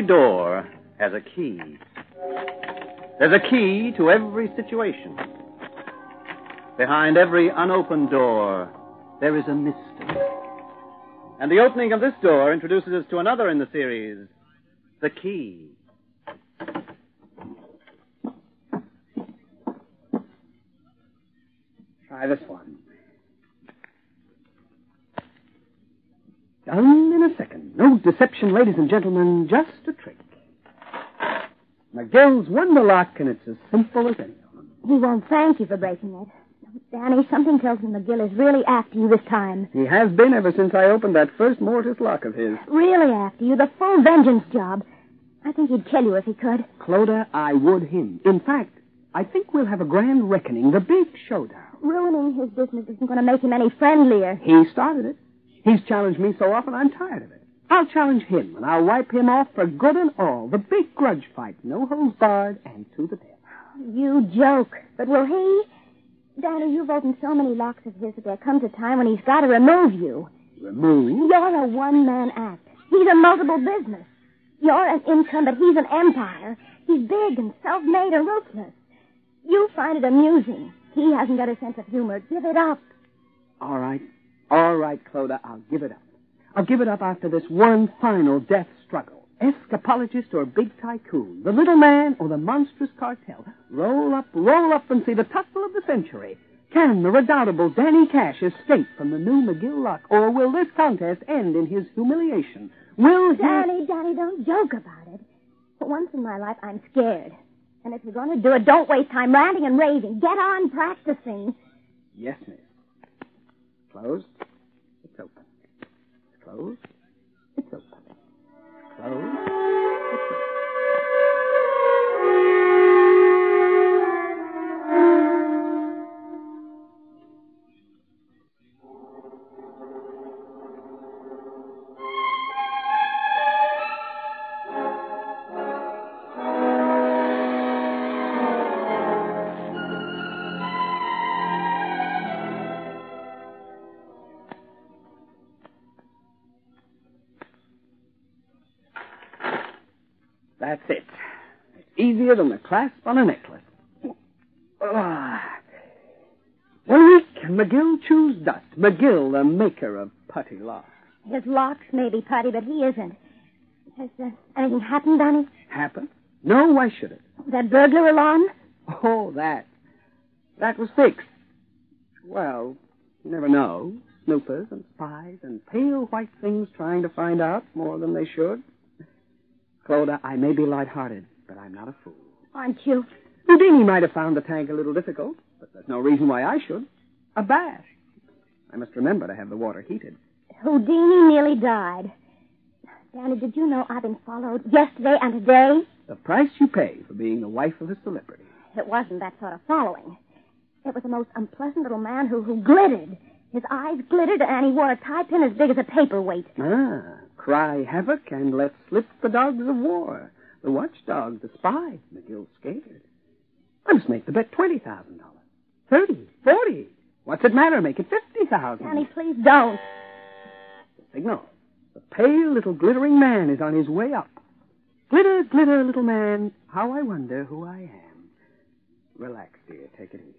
Every door has a key. There's a key to every situation. Behind every unopened door, there is a mystery. And the opening of this door introduces us to another in the series The Key. Try this one. Done in a Deception, ladies and gentlemen, just a trick. McGill's Wonder Lock, and it's as simple as any of them. He won't thank you for breaking it. Danny, something tells me McGill is really after you this time. He has been ever since I opened that first mortise lock of his. Really after you. The full vengeance job. I think he'd kill you if he could. Clodagh, I would him. In fact, I think we'll have a grand reckoning, the big showdown. Ruining his business isn't going to make him any friendlier. He started it. He's challenged me so often, I'm tired of it. I'll challenge him, and I'll wipe him off for good and all. The big grudge fight, no holds barred, and to the death. You joke. But will he? Danny, you've opened so many locks of his that there comes a time when he's got to remove you. Remove? You're a one-man act. He's a multiple business. You're an income, but he's an empire. He's big and self-made and ruthless. You find it amusing. He hasn't got a sense of humor. Give it up. All right. All right, Clodagh, I'll give it up. I'll give it up after this one final death struggle. Escapologist or big tycoon, the little man or the monstrous cartel. Roll up, roll up and see the tussle of the century. Can the redoubtable Danny Cash escape from the new McGill lock, or will this contest end in his humiliation? Will he... Danny, Danny, don't joke about it. For once in my life, I'm scared. And if you're going to do it, don't waste time ranting and raving. Get on practicing. Yes, miss. Closed. Closed. It's open. Closed. Clasp on a necklace. Ah. One week, McGill chews dust. McGill, the maker of putty locks. His locks may be putty, but he isn't. Has uh, anything happened, Danny? Happened? No, why should it? That burglar alarm? Oh, that. That was fixed. Well, you never know. Snoopers and spies and pale white things trying to find out more than they should. Clodagh, I may be light-hearted, but I'm not a fool. Aren't you? Houdini might have found the tank a little difficult, but there's no reason why I should. A bath. I must remember to have the water heated. Houdini nearly died. Danny, did you know I've been followed yesterday and today? The price you pay for being the wife of a celebrity. It wasn't that sort of following. It was the most unpleasant little man who, who glittered. His eyes glittered, and he wore a tie pin as big as a paperweight. Ah, cry havoc and let slip the dogs of war. The watchdog, the spy. McGill scared. I must make the bet twenty thousand dollars. Thirty, forty. What's it matter? Make it fifty thousand. Danny, please don't. The signal. The pale little glittering man is on his way up. Glitter, glitter, little man. How I wonder who I am. Relax, dear. Take it easy.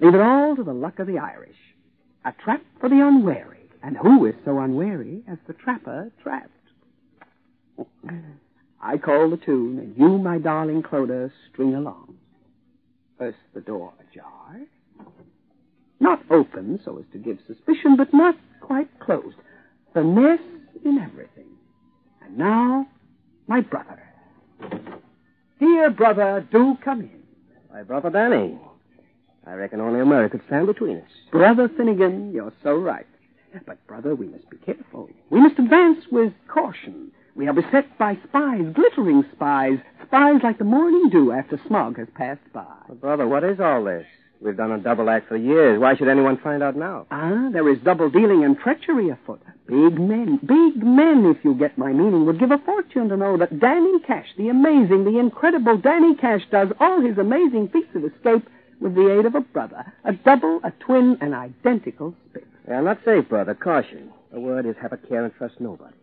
Leave it all to the luck of the Irish. A trap for the unwary. And who is so unwary as the trapper trapped? I call the tune, and you, my darling Clodagh, string along. First the door ajar. Not open so as to give suspicion, but not quite closed. Finesse in everything. And now, my brother. Here, brother, do come in. My brother Danny. I reckon only a murder could stand between us. Brother Finnegan, you're so right. But, brother, we must be careful. We must advance with caution. We are beset by spies, glittering spies, spies like the morning dew after smog has passed by. Brother, what is all this? We've done a double act for years. Why should anyone find out now? Ah, there is double dealing and treachery afoot. Big men, big men, if you get my meaning, would give a fortune to know that Danny Cash, the amazing, the incredible Danny Cash, does all his amazing feats of escape with the aid of a brother, a double, a twin, an identical spit. Yeah, not safe, brother. Caution. The word is have a care and trust nobody.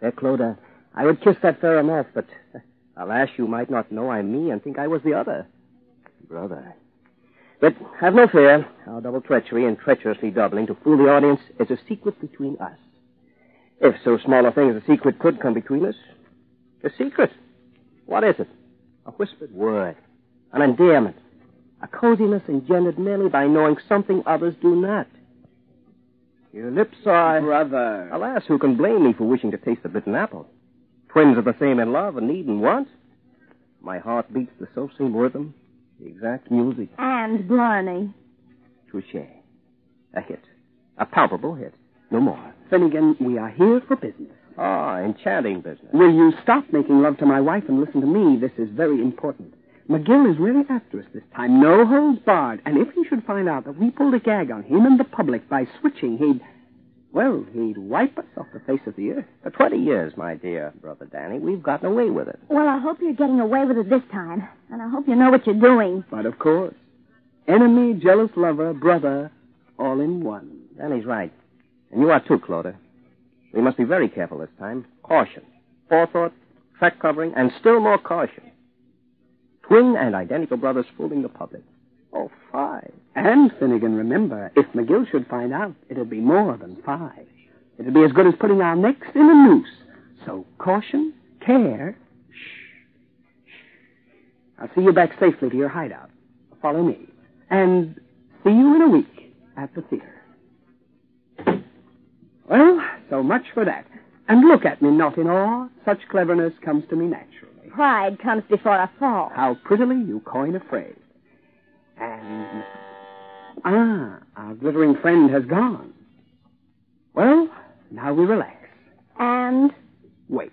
There, Clodagh, I would kiss that ferrum off, but uh, alas, you might not know I'm me and think I was the other. Brother. But have no fear. Our double treachery and treacherously doubling to fool the audience is a secret between us. If so small a thing as a secret could come between us, a secret. What is it? A whispered word, an endearment, a coziness engendered merely by knowing something others do not. Your lips are. Brother. Alas, who can blame me for wishing to taste the bitten apple? Twins are the same in love and need and want. My heart beats the self same rhythm, the exact music. And Blarney. Touche. A hit. A palpable hit. No more. Finnegan, we are here for business. Ah, enchanting business. Will you stop making love to my wife and listen to me? This is very important. McGill is really after us this time. No holds barred. And if he should find out that we pulled a gag on him and the public by switching, he'd. Well, he'd wipe us off the face of the earth. For 20 years, my dear brother Danny, we've gotten away with it. Well, I hope you're getting away with it this time. And I hope you know what you're doing. But of course, enemy, jealous lover, brother, all in one. Danny's right. And you are too, Clodagh. We must be very careful this time. Caution. Forethought, track covering, and still more caution. Twin and identical brothers fooling the public. Oh, five. And, Finnegan, remember, if McGill should find out, it'll be more than five. It'll be as good as putting our necks in a noose. So, caution, care. Shh. I'll see you back safely to your hideout. Follow me. And see you in a week at the theater. Well, so much for that. And look at me, not in awe. Such cleverness comes to me naturally. Pride comes before a fall. How prettily you coin a phrase. And. Ah, our glittering friend has gone. Well, now we relax. And Wait.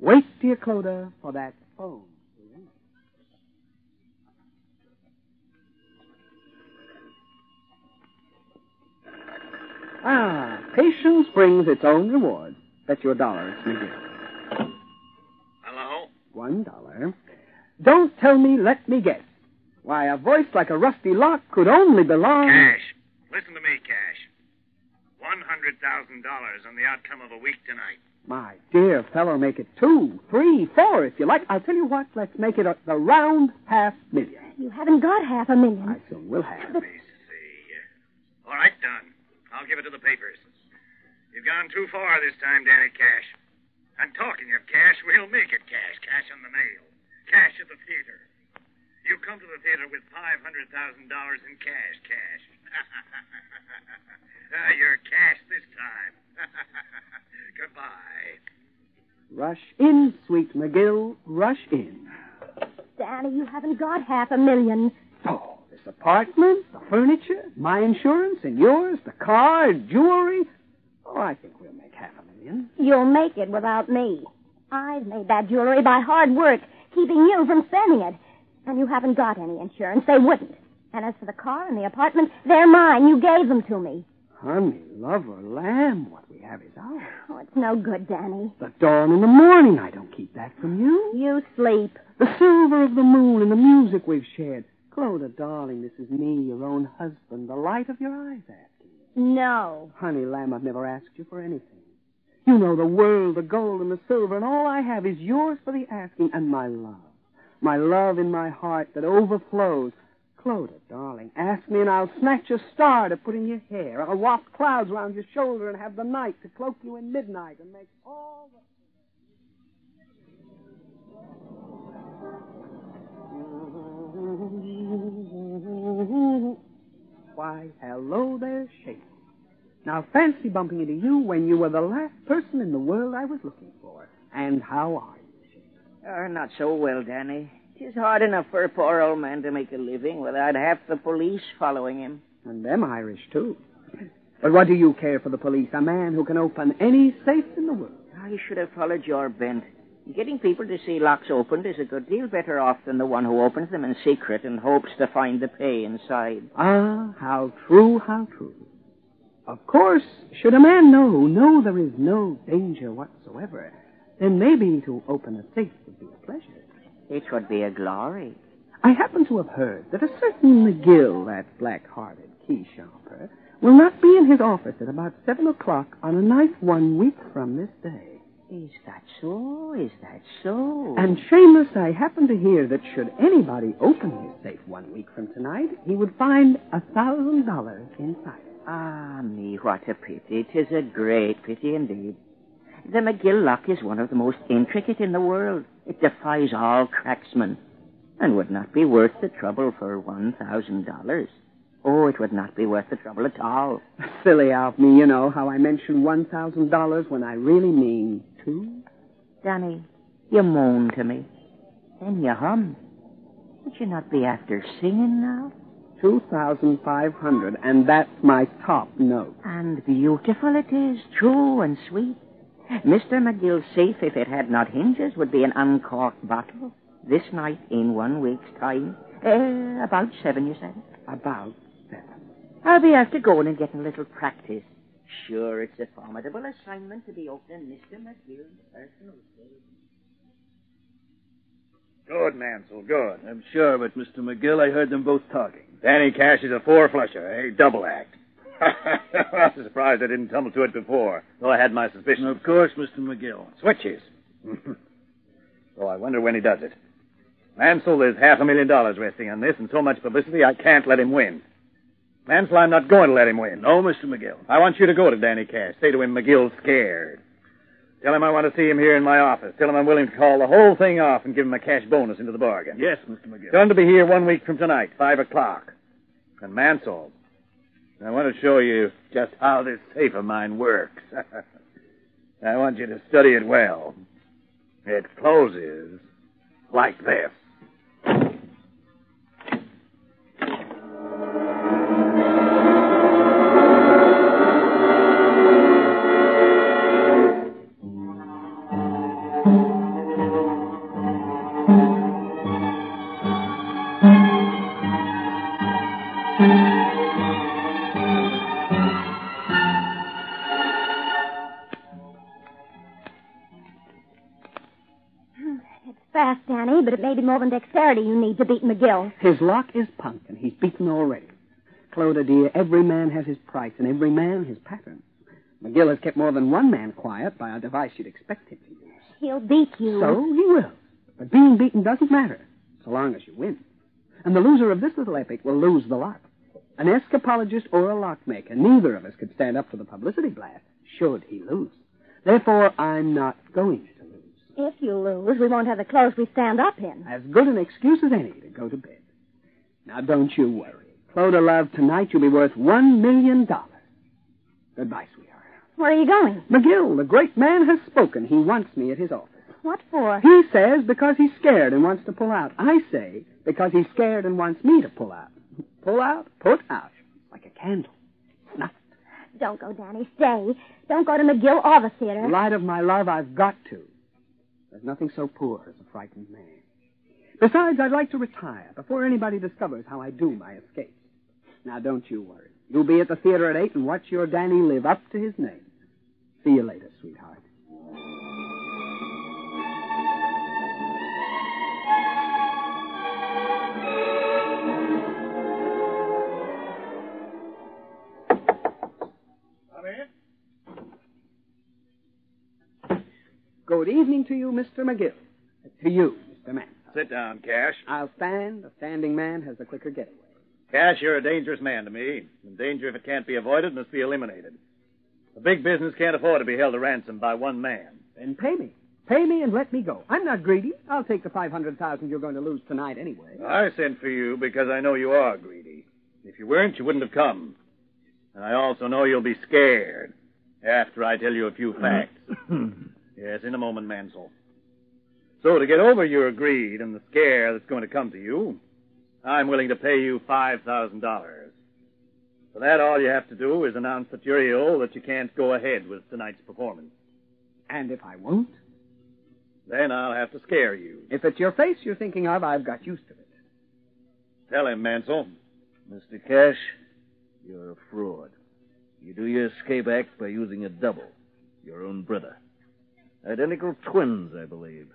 Wait, dear Clodagh, for that phone. Ah, patience brings its own reward. Bet you a dollar it's McGill. Hello? One dollar. Don't tell me, let me guess. Why, a voice like a rusty lock could only belong. Cash. Listen to me, Cash. $100,000 on the outcome of a week tonight. My dear fellow, make it two, three, four, if you like. I'll tell you what, let's make it a, the round half million. you haven't got half a million. I soon will have. Let me see. All right, done. I'll give it to the papers. You've gone too far this time, Danny Cash. And talking of cash, we'll make it cash. Cash on the mail. Cash at the theater. You come to the theater with $500,000 in cash, cash. Ah, you're cash this time. Goodbye. Rush in, sweet McGill, rush in. Danny, you haven't got half a million. Oh, this apartment, the furniture, my insurance, and yours, the car, jewelry. Oh, I think we'll make half a million. You'll make it without me. I've made that jewelry by hard work, keeping you from spending it. And you haven't got any insurance. They wouldn't. And as for the car and the apartment, they're mine. You gave them to me. Honey, lover, lamb, what we have is ours. Oh, it's no good, Danny. The dawn in the morning, I don't keep that from you. You sleep. The silver of the moon and the music we've shared. Clodagh, darling, this is me, your own husband, the light of your eyes asking. No. Honey, lamb, I've never asked you for anything. You know the world, the gold and the silver, and all I have is yours for the asking, and my love. My love in my heart that overflows. Clodagh, darling, ask me and I'll snatch a star to put in your hair. I'll waft clouds round your shoulder and have the night to cloak you in midnight and make all the... Why, hello there, Shady. Now fancy bumping into you when you were the last person in the world I was looking for. And how are you, Shady? Oh, not so well, Danny. It's hard enough for a poor old man to make a living without half the police following him. And them Irish, too. But what do you care for the police? A man who can open any safe in the world. I should have followed your bent. Getting people to see locks opened is a good deal better off than the one who opens them in secret and hopes to find the pay inside. Ah, how true, how true. Of course, should a man know, know there is no danger whatsoever, then maybe to open a safe would be a pleasure. It would be a glory. I happen to have heard that a certain McGill, that black-hearted key sharper, will not be in his office at about seven o'clock on a night one week from this day. Is that so? Is that so? And shameless, I happen to hear that should anybody open his safe one week from tonight, he would find a thousand dollars inside. Ah, me, what a pity. Tis a great pity indeed. The McGill lock is one of the most intricate in the world. It defies all cracksmen, and would not be worth the trouble for one thousand dollars. Oh, it would not be worth the trouble at all. Silly of me, you know, how I mention one thousand dollars when I really mean two. Danny, you moan to me. Then you hum. Would you not be after singing now? Two thousand five hundred, and that's my top note. And beautiful it is, true and sweet. Mr. McGill's safe, if it had not hinges, would be an uncorked bottle. This night, in one week's time. Uh, about seven, you said? About seven. I'll be after going and getting a little practice. Sure, it's a formidable assignment to be opening Mr. McGill's personal safe. Good, Mansell, good. I'm sure, but Mr. McGill, I heard them both talking. Danny Cash is a four flusher, a double act. I'm surprised I didn't tumble to it before, though I had my suspicions. Of course, Mr. McGill. Switches. oh, I wonder when he does it. Mansell, there's half a million dollars resting on this, and so much publicity, I can't let him win. Mansell, I'm not going to let him win. No, Mr. McGill. I want you to go to Danny Cash. Say to him, McGill's scared. Tell him I want to see him here in my office. Tell him I'm willing to call the whole thing off and give him a cash bonus into the bargain. Yes, Mr. McGill. Tell him to be here one week from tonight, five o'clock. And Mansell, I want to show you just how this safe of mine works. I want you to study it well. It closes like this. More than dexterity you need to beat McGill. His lock is punk, and he's beaten already. Clodagh, dear, every man has his price, and every man his pattern. McGill has kept more than one man quiet by a device you'd expect him to use. He'll beat you. So he will. But being beaten doesn't matter, so long as you win. And the loser of this little epic will lose the lot. An escapologist or a lockmaker, neither of us could stand up to the publicity blast, should he lose. Therefore, I'm not going. If you lose, we won't have the clothes we stand up in. As good an excuse as any to go to bed. Now, don't you worry. Clodagh, love, tonight you'll be worth one million dollars. Goodbye, sweetheart. Where are you going? McGill, the great man, has spoken. He wants me at his office. What for? He says because he's scared and wants to pull out. I say because he's scared and wants me to pull out. Pull out, put out, like a candle. Nothing. Don't go, Danny. Stay. Don't go to McGill or the theater. Light of my love, I've got to. There's nothing so poor as a frightened man. Besides, I'd like to retire before anybody discovers how I do my escapes. Now, don't you worry. You'll be at the theater at 8 and watch your Danny live up to his name. See you later, sweetheart. Good evening to you, Mr. McGill. To you, Mr. Man. Sit down, Cash. I'll stand. A standing man has the quicker getaway. Cash, you're a dangerous man to me. And danger, if it can't be avoided, must be eliminated. A big business can't afford to be held to ransom by one man. Then pay me. Pay me and let me go. I'm not greedy. I'll take the 500000 you're going to lose tonight anyway. I sent for you because I know you are greedy. If you weren't, you wouldn't have come. And I also know you'll be scared after I tell you a few facts. yes, in a moment, Mansell. So, to get over your greed and the scare that's going to come to you, I'm willing to pay you $5,000. For that, all you have to do is announce that you're ill, that you can't go ahead with tonight's performance. And if I won't? Then I'll have to scare you. If it's your face you're thinking of, I've got used to it. Tell him, Mansell. Mr. Cash, you're a fraud. You do your escape act by using a double, your own brother. Identical twins, I believe.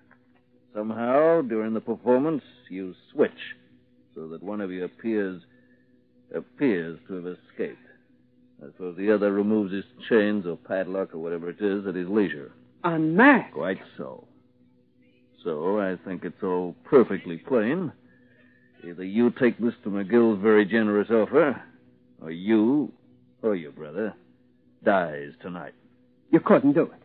Somehow, during the performance, you switch so that one of you appears appears to have escaped. I suppose the other removes his chains or padlock or whatever it is at his leisure. Unmasked. Quite so. So I think it's all perfectly plain. Either you take Mr. McGill's very generous offer, or you, or your brother, dies tonight. You couldn't do it.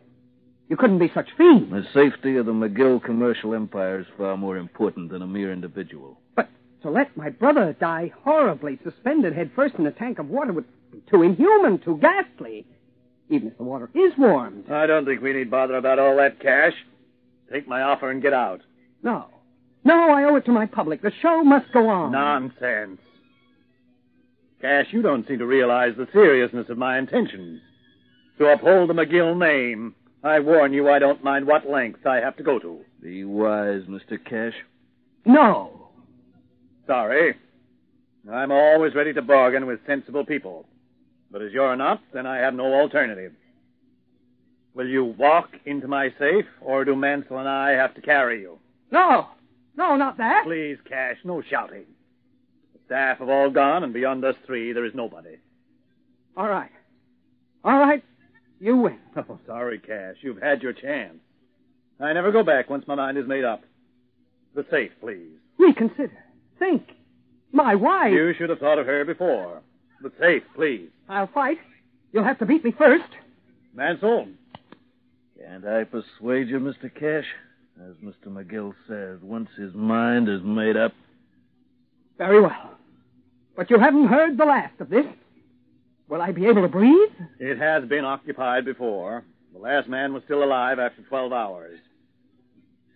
You couldn't be such fiends. The safety of the McGill commercial empire is far more important than a mere individual. But to let my brother die horribly, suspended head first in a tank of water would be too inhuman, too ghastly. Even if the water is warmed. I don't think we need bother about all that cash. Take my offer and get out. No. No, I owe it to my public. The show must go on. Nonsense. Cash, you don't seem to realize the seriousness of my intentions. To uphold the McGill name, I warn you I don't mind what lengths I have to go to. Be wise, Mr. Cash. No. Sorry. I'm always ready to bargain with sensible people. But as you're not, then I have no alternative. Will you walk into my safe, or do Mansell and I have to carry you? No. No, not that. Please, Cash, no shouting. The staff have all gone, and beyond us three, there is nobody. All right. All right. You win. Oh, sorry, Cash. You've had your chance. I never go back once my mind is made up. The safe, please. Reconsider. Think. My wife. You should have thought of her before. The safe, please. I'll fight. You'll have to beat me first. Mansell. Can't I persuade you, Mr. Cash? As Mr. McGill says, once his mind is made up. Very well. But you haven't heard the last of this. Will I be able to breathe? It has been occupied before. The last man was still alive after 12 hours.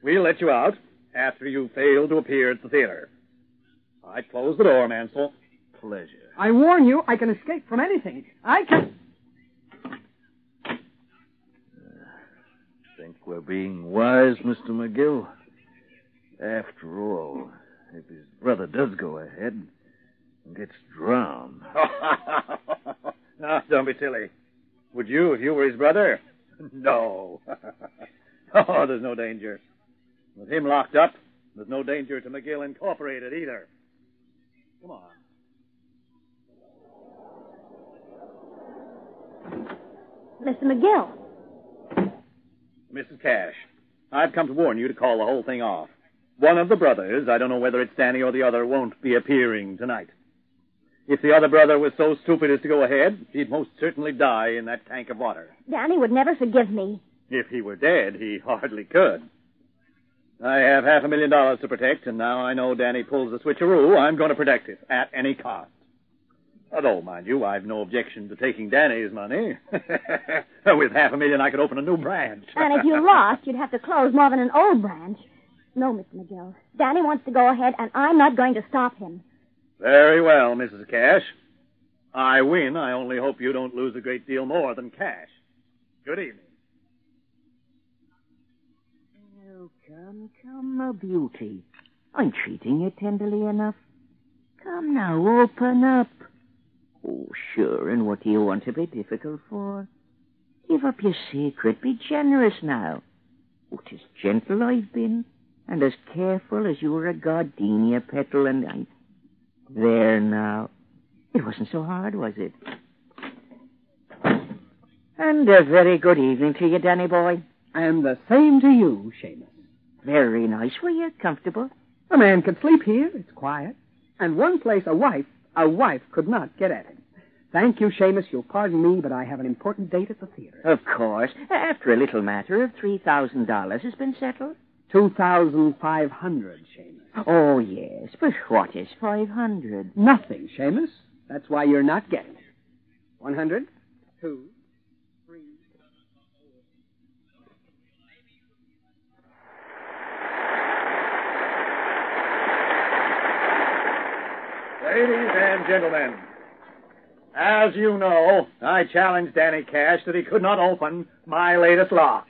We'll let you out after you fail to appear at the theater. I close the door, Mansell. Pleasure. I warn you, I can escape from anything. I can. Uh, think we're being wise, Mr. McGill? After all, if his brother does go ahead gets drowned. now, don't be silly. Would you if you were his brother? No. oh, there's no danger. With him locked up, there's no danger to McGill Incorporated either. Come on. Mr. McGill. Mrs. Cash, I've come to warn you to call the whole thing off. One of the brothers, I don't know whether it's Danny or the other, won't be appearing tonight. If the other brother was so stupid as to go ahead, he'd most certainly die in that tank of water. Danny would never forgive me. If he were dead, he hardly could. I have half a million dollars to protect, and now I know Danny pulls the switcheroo, I'm going to protect it at any cost. Although, mind you, I've no objection to taking Danny's money. With half a million, I could open a new branch. And if you lost, you'd have to close more than an old branch. No, Mr. McGill. Danny wants to go ahead, and I'm not going to stop him. Very well, Mrs. Cash. I win. I only hope you don't lose a great deal more than cash. Good evening. Oh, come, come, my beauty. I'm treating you tenderly enough. Come now, open up. Oh, sure, and what do you want to be difficult for? Give up your secret. Be generous now. Oh, 'tis gentle I've been, and as careful as you were a gardenia petal, and I... There now. Uh, it wasn't so hard, was it? And a very good evening to you, Danny boy. And the same to you, Seamus. Very nice. Were you comfortable? A man can sleep here. It's quiet. And one place a wife, a wife could not get at him. Thank you, Seamus. You'll pardon me, but I have an important date at the theater. Of course. After a little matter of $3,000 has been settled. 2,500, Seamus. Oh, yes. But what is 500? Nothing, Seamus. That's why you're not getting it. 100, two, three. Ladies and gentlemen, as you know, I challenged Danny Cash that he could not open my latest lock.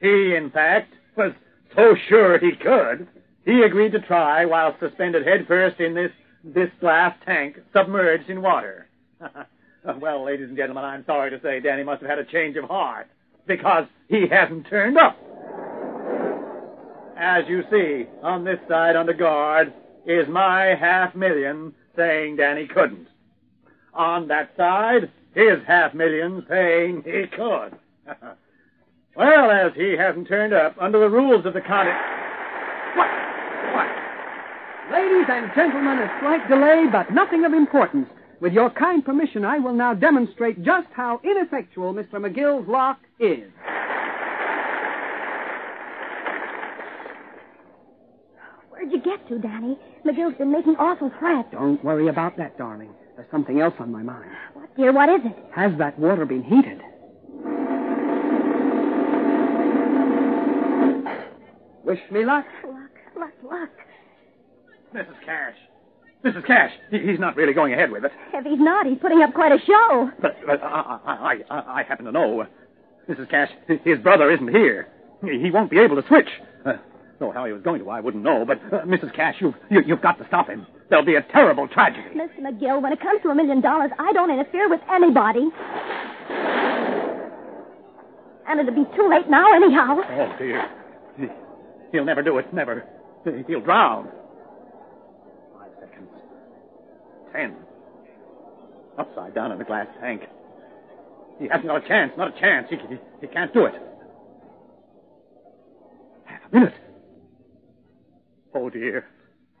He, in fact, was so sure he could, he agreed to try while suspended headfirst in this, this glass tank submerged in water. well, ladies and gentlemen, I'm sorry to say Danny must have had a change of heart because he hasn't turned up. As you see, on this side under guard is my half million saying Danny couldn't. On that side, his half million saying he could. Well, as he hasn't turned up, under the rules of the. What? What? Ladies and gentlemen, a slight delay, but nothing of importance. With your kind permission, I will now demonstrate just how ineffectual Mr. McGill's lock is. Where'd you get to, Danny? McGill's been making awful threats. Don't worry about that, darling. There's something else on my mind. What, dear? What is it? Has that water been heated? Wish me luck. Luck, luck, luck. Mrs. Cash. Mrs. Cash, he's not really going ahead with it. If he's not, he's putting up quite a show. But, but I, I, I, I happen to know. Mrs. Cash, his brother isn't here. He won't be able to switch. Uh, though how he was going to, I wouldn't know. But, uh, Mrs. Cash, you, you, you've got to stop him. There'll be a terrible tragedy. Mr. McGill, when it comes to a million dollars, I don't interfere with anybody. And it'll be too late now, anyhow. Oh, dear. He'll never do it. Never. He'll drown. Five seconds. Ten. Upside down in the glass tank. He hasn't got a chance. Not a chance. He, he, he can't do it. Half a minute. Oh, dear.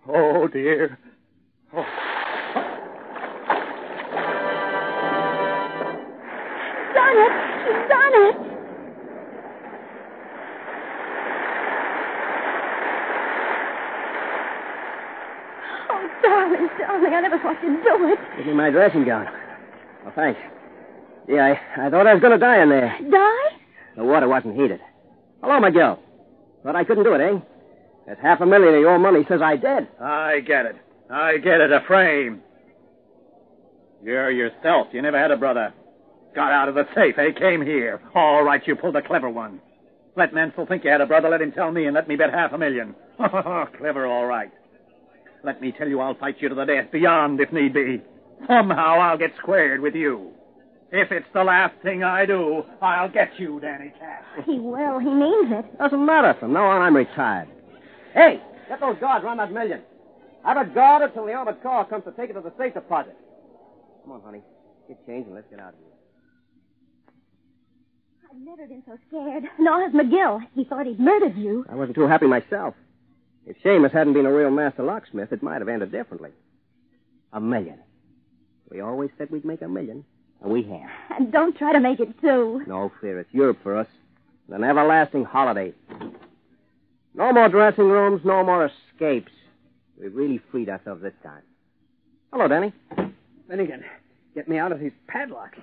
Oh, dear. Oh. Done it! Done it! Oh, darling, darling, I never thought you'd do it. Give me my dressing gown. Well, thanks. Gee, I, I thought I was going to die in there. Die? The water wasn't heated. Hello, McGill. Thought I couldn't do it, eh? That half a million of your money says I did. I get it. I get it. A frame. You're yourself. You never had a brother. Got out of the safe, eh? Came here. All right, you pulled a clever one. Let Mansell think you had a brother. Let him tell me and let me bet half a million. clever, all right. Let me tell you, I'll fight you to the death, beyond if need be. Somehow I'll get squared with you. If it's the last thing I do, I'll get you, Danny Cash. He will. He means it. Doesn't matter. From now on, I'm retired. Hey, get those guards around that million. Have it guarded till the armored car comes to take it to the safe deposit. Come on, honey. Get changed and let's get out of here. I've never been so scared. Nor has McGill. He thought he'd murdered you. I wasn't too happy myself. If Seamus hadn't been a real master locksmith, it might have ended differently. A million. We always said we'd make a million, and we have. And don't try to make it two. No fear, it's Europe for us. An everlasting holiday. No more dressing rooms, no more escapes. We've really freed ourselves this time. Hello, Danny. Finnegan, get me out of these padlocks.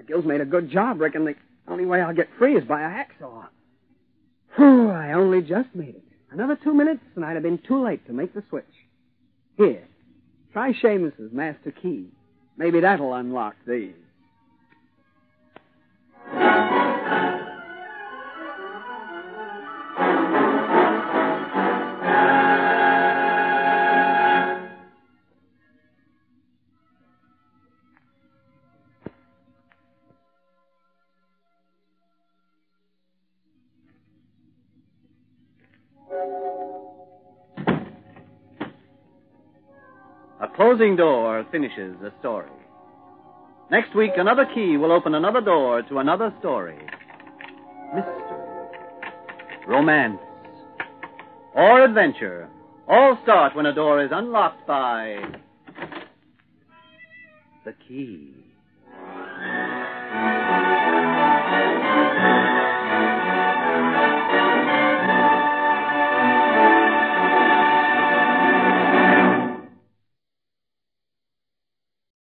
McGill's made a good job. Reckon the only way I'll get free is by a hacksaw. Whew, I only just made it. Another two minutes, and I'd have been too late to make the switch. Here, try Seamus's master key. Maybe that'll unlock these. Closing door finishes a story. Next week, another key will open another door to another story. Mystery, romance, or adventure all start when a door is unlocked by the key.